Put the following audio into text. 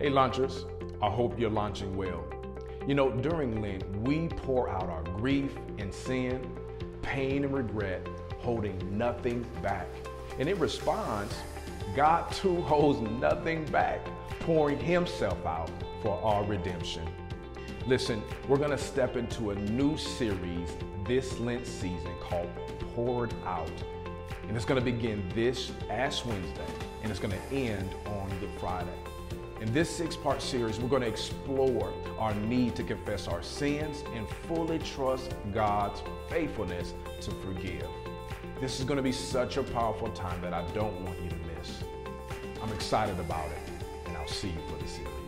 Hey, launchers, I hope you're launching well. You know, during Lent, we pour out our grief and sin, pain and regret, holding nothing back. And in response, God too holds nothing back, pouring Himself out for our redemption. Listen, we're going to step into a new series this Lent season called Poured Out. And it's going to begin this Ash Wednesday and it's going to end on Good Friday. In this six part series, we're going to explore our need to confess our sins and fully trust God's faithfulness to forgive. This is going to be such a powerful time that I don't want you to miss. I'm excited about it, and I'll see you for the series.